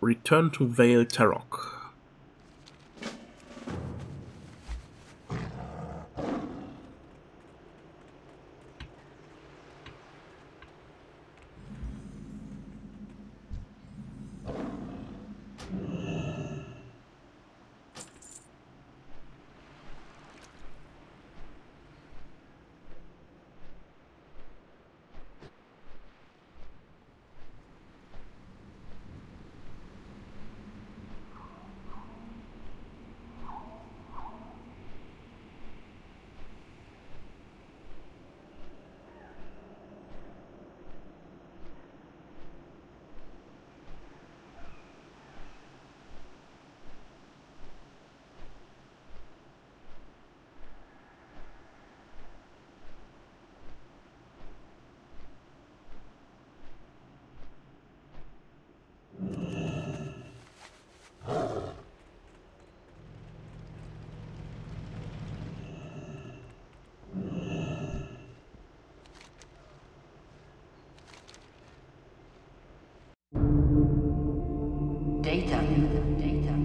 return to Vale Tarok. data.